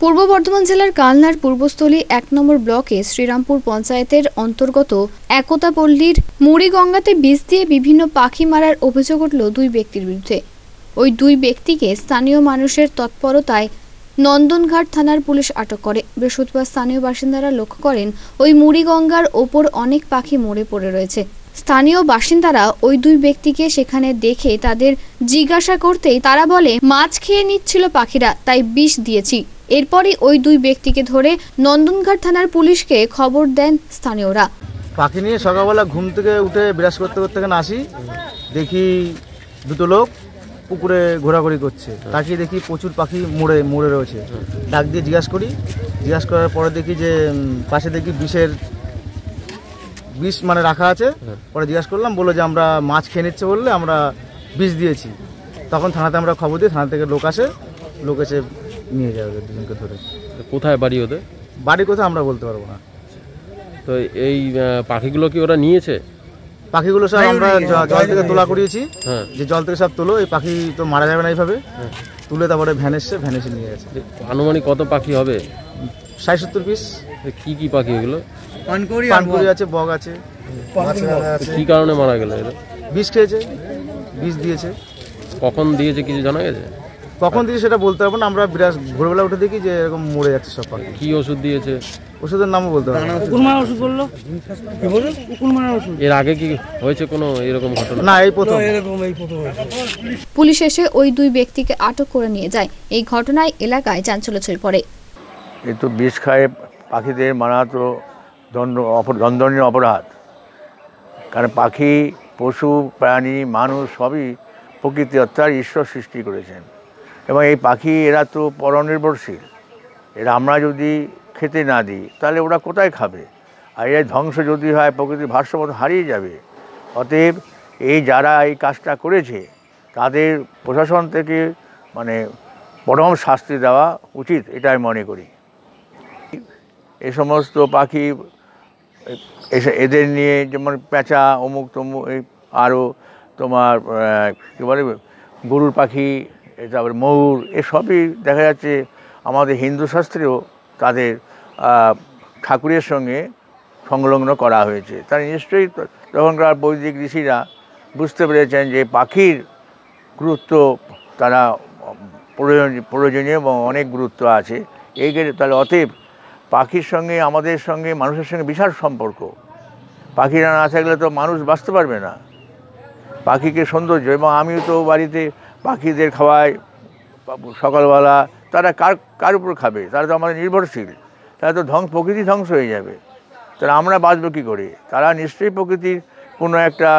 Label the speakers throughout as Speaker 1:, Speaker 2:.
Speaker 1: পূর্ব বর্ধমান জেলার কালনার পূর্বস্থলী এক নম্বর ব্লকে শ্রীরামপুর পঞ্চায়েতের অন্তর্গত একতাপল্লীর মুড়িগঙ্গাতে বীজ দিয়ে বিভিন্ন পাখি মারার অভিযোগ উঠল দুই ব্যক্তির বিরুদ্ধে। ওই দুই ব্যক্তিকে স্থানীয় মানুষের তৎপরতায় নন্দনঘাট থানার পুলিশ আটক করে। বৃহস্পতিবার স্থানীয় বাসিন্দারা লক্ষ্য করেন, ওই মুড়িগঙ্গার ওপর অনেক পাখি মরে পড়ে রয়েছে। স্থানীয় বাসিন্দারা ওই দুই ব্যক্তিকে সেখানে দেখে তাদের জিজ্ঞাসা করতেই তারা বলে, মাছ খেয়ে নিচ্ছিল পাখিরা, তাই বিষ দিয়েছি। এরপরই ওই দুই ব্যক্তিকে ধরে নন্দনঘাট থানার পুলিশকে খবর দেন স্থানীয়রা।
Speaker 2: পাখি নিয়ে সকালবেলা ঘুম থেকে উঠে বিরাজ করতে করতে এখানে আসি, দেখি দুটো লোক পুকুরে ঘোরাঘুরি করছে। তাকিয়ে দেখি প্রচুর পাখি মরে মরে রয়েছে। ডাক দিয়ে জিজ্ঞাসা করি, জিজ্ঞাসা করার পরে দেখি যে পাশে দেখি বিষের, বিষ মানে রাখা আছে। পরে জিজ্ঞাসা করলাম, বলল যে আমরা মাছ খেয়ে নিচ্ছে বললে আমরা বিষ দিয়েছি। তখন থানাতে আমরা খবর দিই, থানা থেকে লোক আসে, লোক এসে নিয়ে যায় ওদের দুজনকে ধরে।
Speaker 3: কোথায় বাড়ি ওদের?
Speaker 2: বাড়ি কোথায় আমরা বলতে পারব না।
Speaker 3: তো এই পাখিগুলো কি ওরা নিয়েছে?
Speaker 2: পাখিগুলো সব আমরা জল থেকে তোলা করিয়েছি।
Speaker 3: হ্যাঁ।
Speaker 2: যে জল থেকে সব তোলো এই পাখি তো মারা যাবে না এইভাবে। তুলে তারপরে ভ্যান এসছে ভ্যান এসে নিয়ে গেছে।
Speaker 3: আনুমানিক কত পাখি হবে?
Speaker 2: ষাট সত্তর পিস
Speaker 3: কি কি পাখি এগুলো?
Speaker 2: পানকুড়ি আছে বগ আছে।
Speaker 3: কি কারণে মারা গেল এরা?
Speaker 2: বিষ খেয়েছে বিষ দিয়েছে।
Speaker 3: কখন দিয়েছে কিছু জানা গেছে?
Speaker 2: কখন দিয়ে সেটা বলতে পারব না আমরা বিরাট ভোরবেলা উঠে দেখি যে এরকম মরে যাচ্ছে সব পাখি।
Speaker 3: কি ওষুধ দিয়েছে?
Speaker 2: ওষুধের নামও বলতে পারব না।
Speaker 4: কুকুরমারা ওষুধ বলল? কুকুরমারা ওষুধ।
Speaker 3: এর আগে কি হয়েছে কোনো এরকম ঘটনা?
Speaker 2: না এই প্রথম।
Speaker 4: এরকম এই প্রথম হয়েছে।
Speaker 1: পুলিশ এসে ওই দুই ব্যক্তিকে আটক করে নিয়ে যায়। এই ঘটনায় এলাকায় চাঞ্চল্য ছড়িয়ে পড়ে।
Speaker 5: এ তো বিষ খায় পাখিদের মারা তো দণ্ড অপর দণ্ডনীয় অপরাধ। কারণ পাখি পশু প্রাণী মানুষ সবই প্রকৃতি অর্থাৎ ঈশ্বর সৃষ্টি করেছেন। এবং এই পাখি এরা তো পরনির্ভরশীল। এরা আমরা যদি খেতে না দিই, তাহলে ওরা কোথায় খাবে? আর এর ধ্বংস যদি হয়, প্রকৃতির ভারসাম্য হারিয়ে যাবে। অতএব এই যারা এই কাজটা করেছে, তাদের প্রশাসন থেকে মানে পরম শাস্তি দেওয়া উচিত, এটা আমি মনে করি। এ সমস্ত পাখি এদের নিয়ে যেমন পেঁচা, অমুক তমুক আরও তোমার কী বলে, গরুর পাখি তারপরে ময়ূর, এসবই দেখা যাচ্ছে আমাদের হিন্দু শাস্ত্রেও তাদের ঠাকুরের সঙ্গে সংলগ্ন করা হয়েছে। তার নিশ্চয়ই তখনকার বৈদিক ঋষিরা বুঝতে পেরেছেন যে পাখির গুরুত্ব তারা, প্রয়োজন- প্রয়োজনীয় এবং অনেক গুরুত্ব আছে। এই ক্ষেত্রে তাহলে অতএব পাখির সঙ্গে, আমাদের সঙ্গে, মানুষের সঙ্গে বিশাল সম্পর্ক। পাখিরা না থাকলে তো মানুষ বাঁচতে পারবে না। পাখিকে সৌন্দর্য, এবং আমিও তো বাড়িতে পাখিদের খাওয়াই সকালবেলা, তারা কার কার উপর খাবে? তারা তো আমাদের নির্ভরশীল। তারা তো ধ্বংস, প্রকৃতি ধ্বংস হয়ে যাবে। তাহলে আমরা বাঁচবো কী করে? তারা নিশ্চয়ই প্রকৃতির কোনো একটা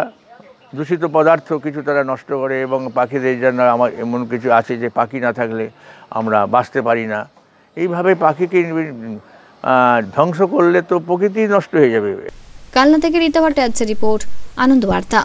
Speaker 5: দূষিত পদার্থ কিছু তারা নষ্ট করে এবং পাখিদের জন্য আমার এমন কিছু আছে যে পাখি না থাকলে আমরা বাঁচতে পারি না। এইভাবে পাখিকে ধ্বংস করলে তো প্রকৃতি নষ্ট হয়ে যাবে।
Speaker 1: কালনা থেকে রীতা ভট্টাচার্য রিপোর্ট আনন্দ বার্তা